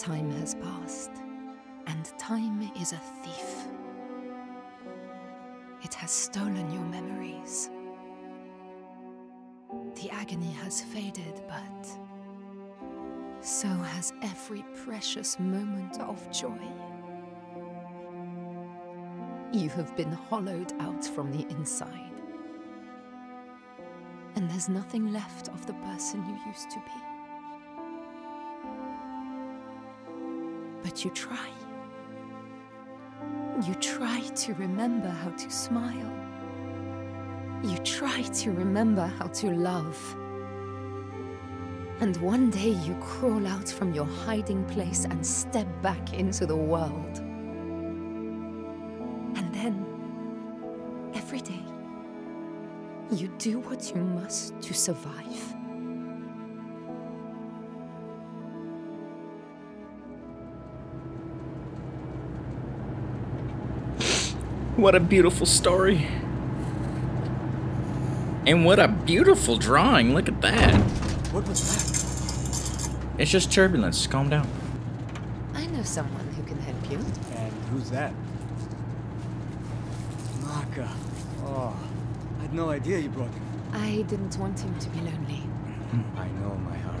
Time has passed, and time is a thief. It has stolen your memories. The agony has faded, but so has every precious moment of joy. You have been hollowed out from the inside. And there's nothing left of the person you used to be. But you try. You try to remember how to smile. You try to remember how to love. And one day you crawl out from your hiding place and step back into the world. And then, every day, you do what you must to survive. What a beautiful story. And what a beautiful drawing. Look at that. What was that? It's just turbulence. Calm down. I know someone who can help you. And who's that? Maka. Oh, I had no idea you brought him. I didn't want him to be lonely. I know, my heart.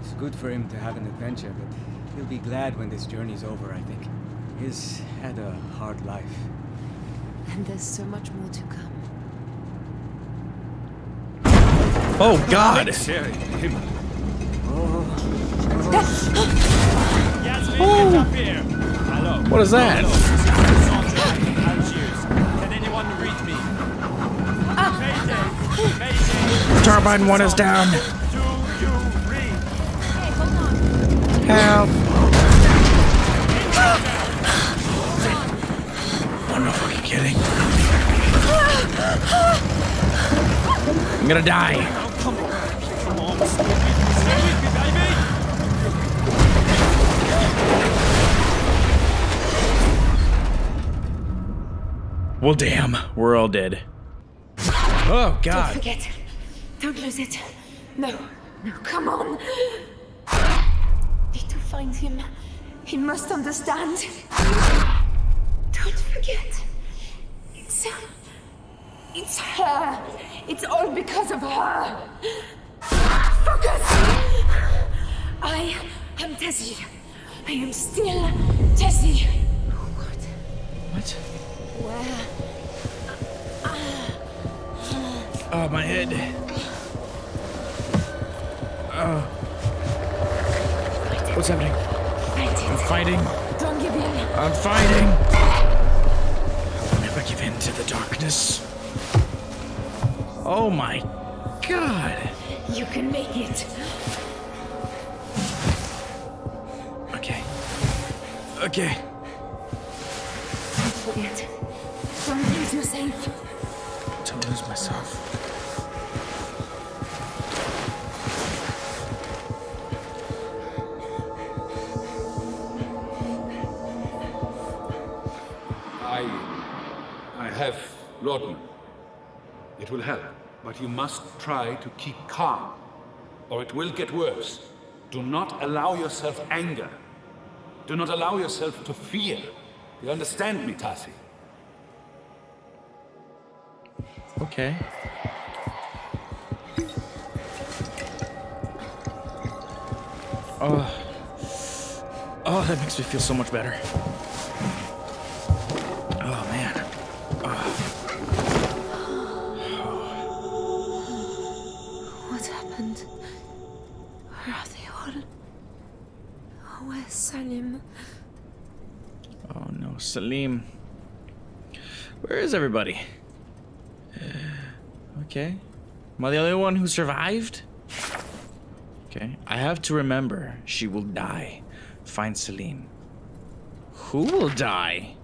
It's good for him to have an adventure, but he'll be glad when this journey's over, I think. He's had a hard life. And there's so much more to come. Oh, God. What is that? Can anyone read me? Mayday! Mayday! Turbine 1 is down. Do? Help. I'm gonna die. Well, damn. We're all dead. Oh, God. Don't forget. Don't lose it. No. No, come on. Need to find him. He must understand. Don't forget. It's. It's her. It's all because of her. Focus! I am Tasi. I am still Tasi. What? What? Where? Oh, my head. Oh. What's happening? I'm fighting. Don't give in. I'm fighting. Give in to the darkness. Oh my god. You can make it. Okay. Okay. Don't forget. Don't lose yourself. To lose myself. Have laudanum. It will help, but you must try to keep calm, or it will get worse. Do not allow yourself anger. Do not allow yourself to fear. You understand me, Tasi? Okay. Oh. Oh, that makes me feel so much better. Salim. Where is everybody? Uh, okay. Am I the only one who survived? Okay. I have to remember she will die. Find Salim. Who will die?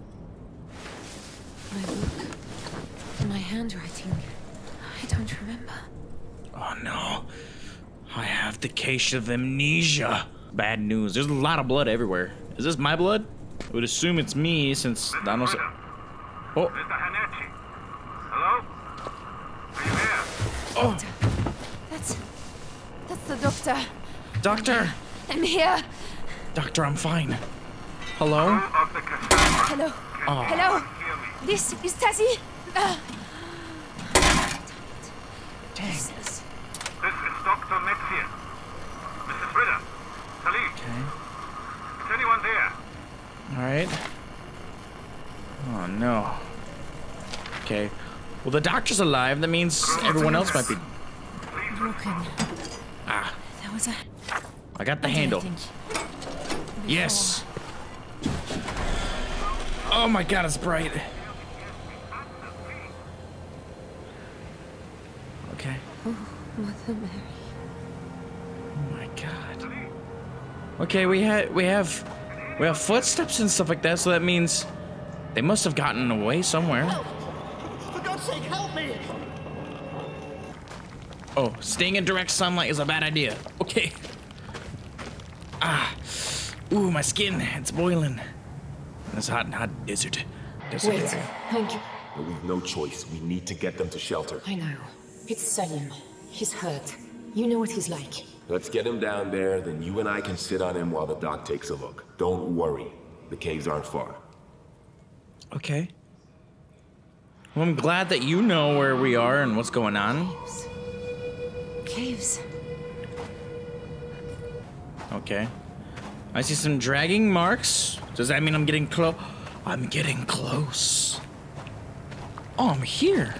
My book. My handwriting. I don't remember. Oh no. I have the case of amnesia. Bad news. There's a lot of blood everywhere. Is this my blood? I would assume it's me since I don't. Oh, Mr. Hanechi. Hello? Are you here? oh, That's. That's the doctor. doctor. I'm here. Doctor, I'm fine. Hello? Of the Cassandra. Hello? Oh. Hello? This is Tasi? Ah, Dang. Jesus. This is Dr. Metzian. Mrs. Ritter. Salim. Okay. Is anyone there? Alright. Oh no. Okay. Well, the doctor's alive. That means everyone else might be. Broken. Ah, There was a I got the handle. handle. Yes. Oh my god, it's bright. Okay. Oh, Mother Mary. Oh my god. Okay, we had we have we have footsteps and stuff like that, so that means they must have gotten away somewhere. For God's sake, help me! Oh, staying in direct sunlight is a bad idea. Okay. Ah. Ooh, my skin. It's boiling. It's hot and hot desert. desert. Wait, thank you. But we've no choice. We need to get them to shelter. I know. It's Salim. He's hurt. You know what he's like. Let's get him down there, then you and I can sit on him while the doc takes a look. Don't worry. The caves aren't far. Okay. Well, I'm glad that you know where we are and what's going on. Caves. Okay. I see some dragging marks. Does that mean I'm getting close? I'm getting close. Oh, I'm here.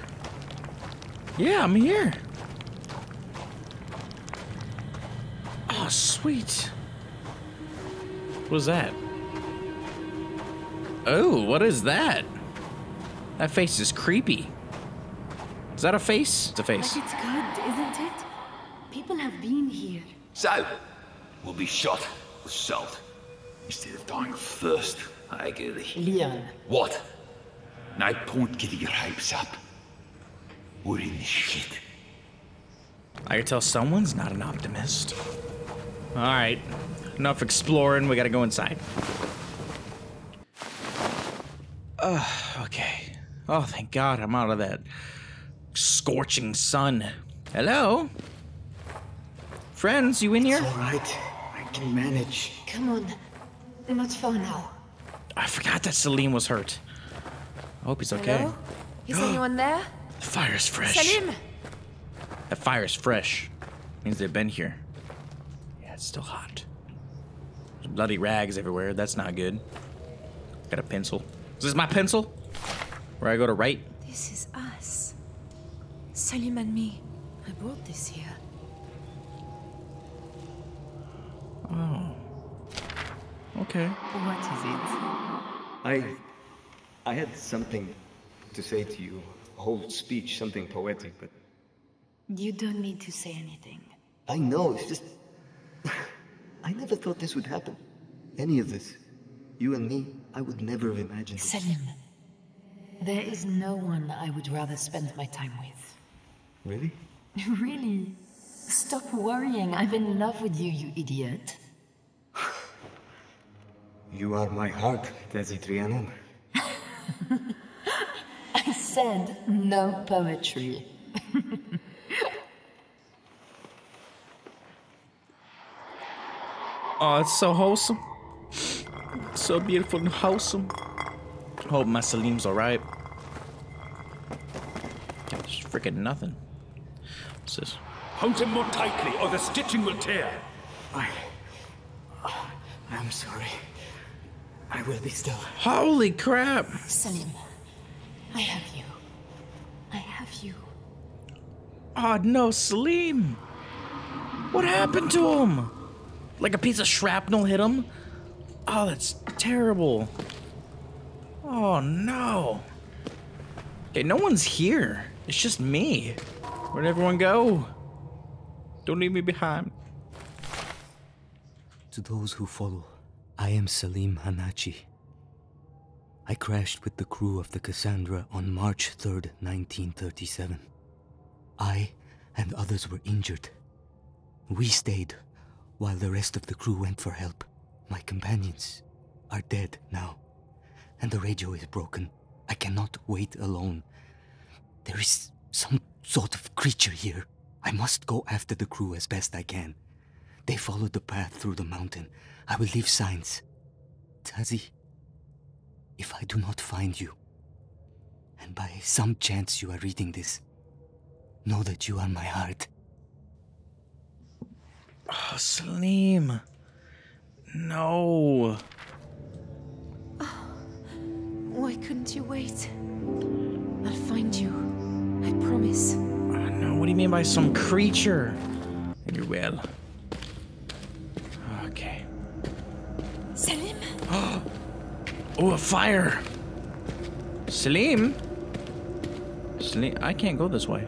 Yeah, I'm here. Oh, sweet. What was that? Oh, what is that? That face is creepy. Is that a face? It's a face. it's good, isn't it? People have been here. So, we'll be shot with salt instead of dying of thirst. I agree. Leon, What? No point getting your hopes up. We're in this shit. I can tell someone's not an optimist. All right, enough exploring. We gotta go inside. Uh, okay. Oh, thank God I'm out of that scorching sun. Hello? Friends, you in here? It's All right, I can manage. come on. Not far now. I forgot that Salim was hurt. I hope he's okay. Hello? Is anyone there? The fire's fresh. Salim! That fire's fresh. Means they've been here. Yeah, it's still hot. There's bloody rags everywhere. That's not good. Got a pencil. Is this my pencil? Where I go to write? This is us. Salim and me. I brought this here. Oh. Okay. What is it? I. I had something to say to you. A whole speech, something poetic, but. You don't need to say anything. I know, it's just. I never thought this would happen. Any of this. You and me, I would never have imagined it. Salim, there is no one I would rather spend my time with. Really? really? Stop worrying. I'm in love with you, you idiot. You are my heart, Tasi Trianon. I said no poetry. Oh, it's so wholesome. So beautiful and wholesome. Hope my Salim's alright. There's freaking nothing. What's this? Hold him more tightly, or the stitching will tear. I. Uh, I'm sorry. I will be still. Holy crap! Salim, I have you. I have you. Oh no, Salim! What happened to him? Like a piece of shrapnel hit him? Oh, that's terrible. Oh no. Okay, no one's here. It's just me. Where'd everyone go? Don't leave me behind. To those who follow, I am Salim Hanachi. I crashed with the crew of the Cassandra on March 3rd, 1937. I and others were injured. We stayed while the rest of the crew went for help. My companions are dead now, and the radio is broken. I cannot wait alone. There is some sort of creature here. I must go after the crew as best I can. They followed the path through the mountain. I will leave signs. Tasi, if I do not find you, and by some chance you are reading this, know that you are my heart. Oh, Salim. No. Why couldn't you wait? I'll find you. I promise. Oh, no, what do you mean by some creature? You will. Okay. Salim? Oh, a fire. Salim? Salim, I can't go this way.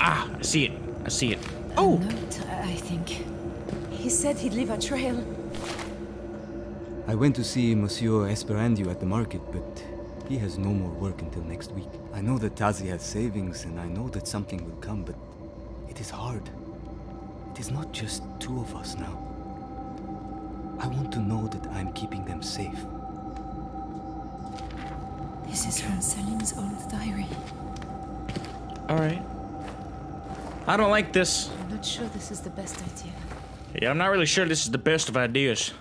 Ah, I see it. I see it. Oh! Note, I I think. He said he'd leave a trail. I went to see Monsieur Esperandio at the market, but he has no more work until next week. I know that Tasi has savings, and I know that something will come, but it is hard. It is not just two of us now. I want to know that I'm keeping them safe. This is from Salim's old diary. All right. I don't like this. I'm not sure this is the best idea. Yeah, I'm not really sure this is the best of ideas.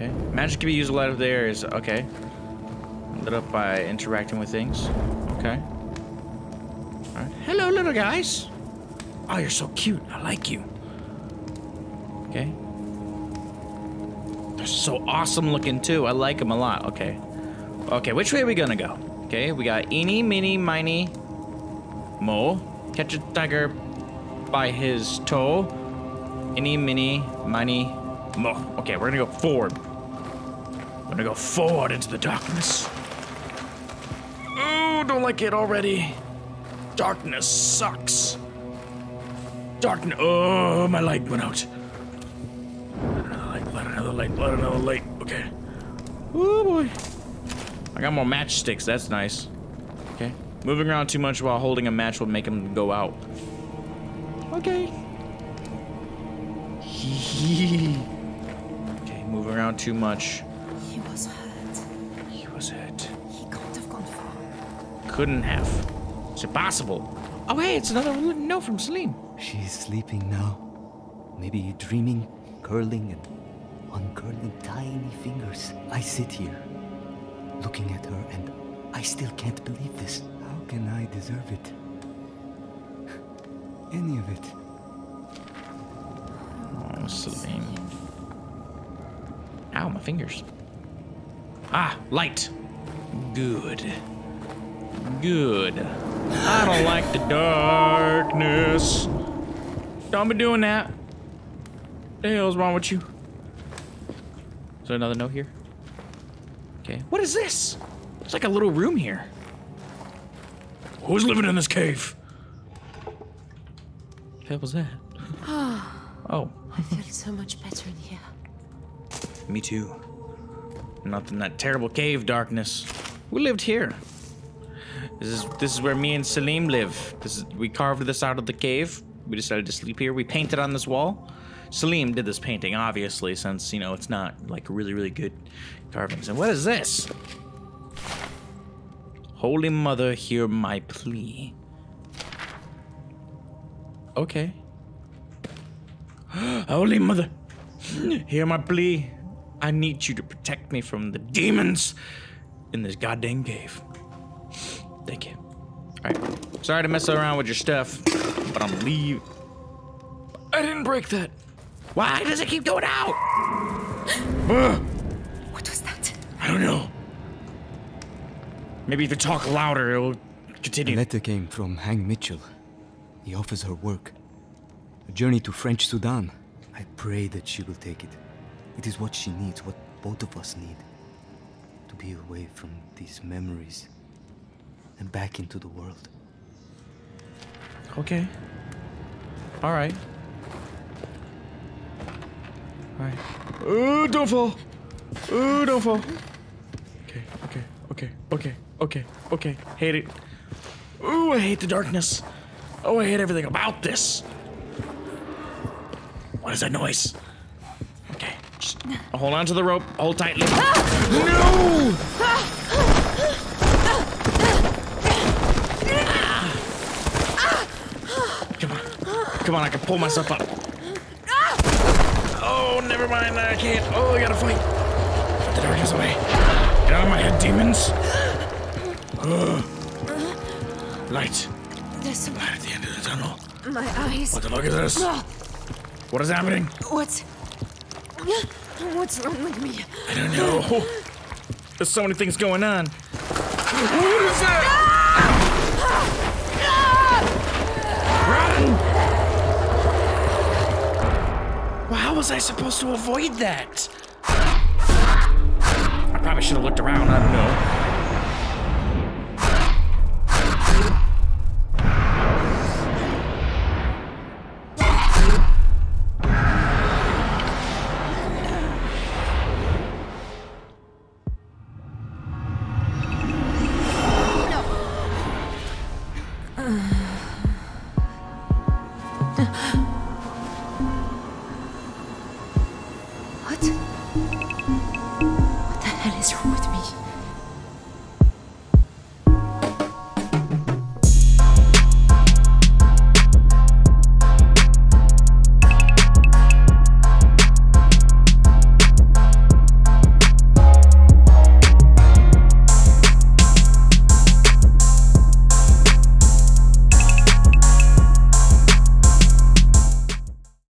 Okay. Magic can be used a lot of the areas. Okay. Lit up by interacting with things. Okay. Alright. Hello, little guys. Oh, you're so cute. I like you. Okay. They're so awesome looking, too. I like them a lot. Okay. Okay, which way are we gonna go? Okay, we got eeny, meeny, miny, mo. Catch a tiger by his toe. Eeny, miny, miny, mo. Okay, we're gonna go forward. We're gonna go forward into the darkness. Oh, don't like it already. Darkness sucks. Darkness. Oh, my light went out. Light another light, light another light, light another light. Okay. Oh boy. I got more matchsticks. That's nice. Okay. Moving around too much while holding a match will make him go out. Okay. okay, moving around too much. Couldn't have. It's impossible. Oh, hey, it's another note from Celine. She's sleeping now. Maybe dreaming, curling and uncurling tiny fingers. I sit here, looking at her, and I still can't believe this. How can I deserve it? Any of it. Oh, Celine. Ow, my fingers. Ah, light. Good. Good. I don't like the darkness. Don't be doing that. What The hell's wrong with you? Is there another note here? Okay. What is this? It's like a little room here. Who's living in this cave? The hell was that? Ah. Oh, I feel so much better in here. me too. Not in that terrible cave darkness. We lived here. This is this is where me and Salim live. This is we carved this out of the cave. We decided to sleep here. We painted on this wall. Salim did this painting, obviously, since you know it's not like really, really good carvings. And what is this? Holy Mother, hear my plea. Okay. Holy Mother, hear my plea. I need you to protect me from the demons in this goddamn cave. Thank you. Alright. Sorry to mess around with your stuff, but I'm leave. I didn't break that. Why does it keep going out? Ugh, What was that? I don't know. Maybe if you talk louder, it'll A continue. letter came from Hang Mitchell. He offers her work. A journey to French Sudan. I pray that she will take it. It is what she needs, what both of us need. To be away from these memories and back into the world. Okay. All right. All right. Oh, don't fall. Oh, don't fall. Okay, okay, okay, okay, okay, okay. Hate it. Oh, I hate the darkness. Oh, I hate everything about this. What is that noise? Okay, just hold on to the rope. Hold tightly. Ah! No! Come on. Come on, I can pull myself up. Oh, never mind. I can't. Oh, I gotta fight. Put the darkness away. Get out of my head, demons. Ugh. Light. There's some. Light at the end of the tunnel. My eyes. What the fuck is this? What is happening? What's. What's wrong with me? I don't know. There's so many things going on. What is that? Run! Well, how was I supposed to avoid that? I probably should have looked around. I don't know.